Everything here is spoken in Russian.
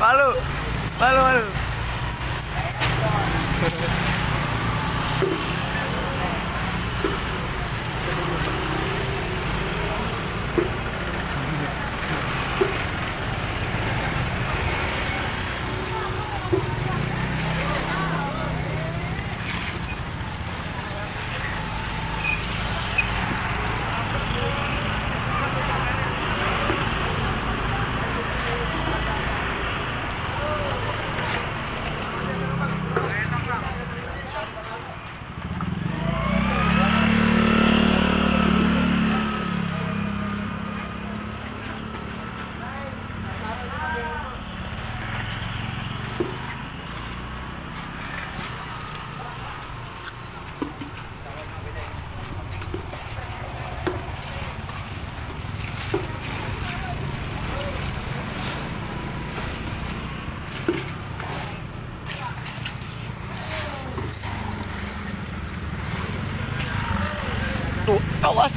malu. Malu malu. Tuh, awas.